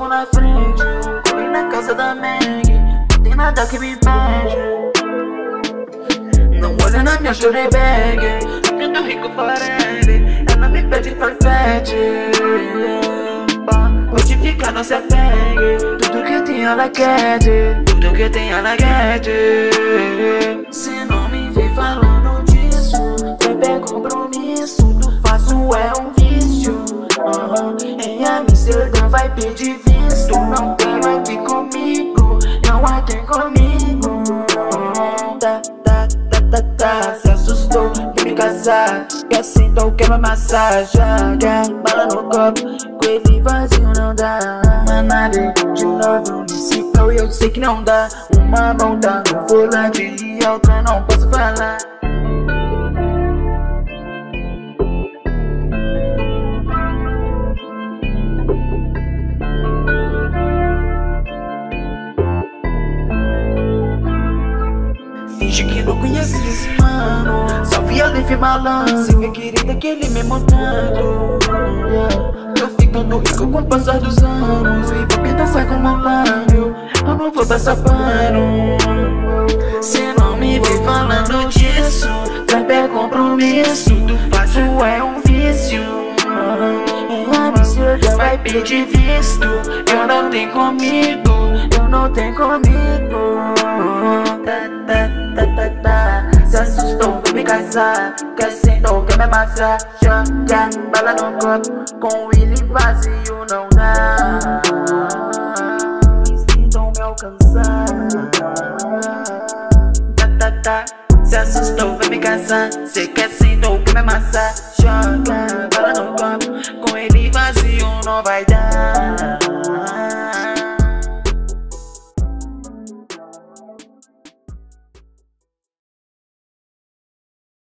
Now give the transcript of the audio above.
novo na frente. Colhi na casa da Meg Não tem nada que me pede. Não olha na minha shoulder bag. Tendo rico parede Ela me pede farfete Pode ficar, não se apegue Tudo que tem ela quer. De. Tudo que tem ela quer. De. Se não me vem falando disso Bebê compromisso, não faço é vai pedir visto Não tem aqui comigo Não há quem comigo. Tá, tá, tá, tá, tá Se assustou, quer me casar Quer sentar, quer me massagear Quer bala no copo Com ele vazio não dá. Uma nave de novo Nesse flow eu sei que não dá. Uma mão tá no volante E a outra não posso falar Não conhece esse mano. Salve a Lefe malandro Se vê querida que ele me montando Tô ficando rico com o passar dos anos. E vou pintar um lábio Eu não vou passar pano. Se não me vê falando disso. Trap é compromisso. Tu faço é um vício. Vai pedir visto. Eu não tenho comigo. Eu não tenho comigo casar Quer sentou, quer me amassar Joga bala no copo Com ele vazio não dá. Tentam me alcançar Tá, tá, tá Se assustou, vem me casar Cê quer sentou, quer me amassar. Joga bala no copo Com ele vazio não vai dar